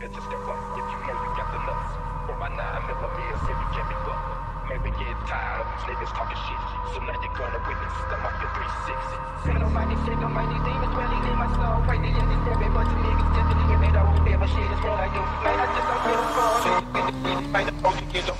bitches that fuck. If you know you got the nuts. Or my 9 millimeters if you can't be fucked. maybe get tired of these niggas talking shit. So now you're gonna witness the Mafia 360. Ain't nobody shit, nobody demons dwelling in my soul. Right there, this every bunch of niggas just in here, man. I won't ever shit, it's what I do. Man, I just don't give a fuck. Might not only get the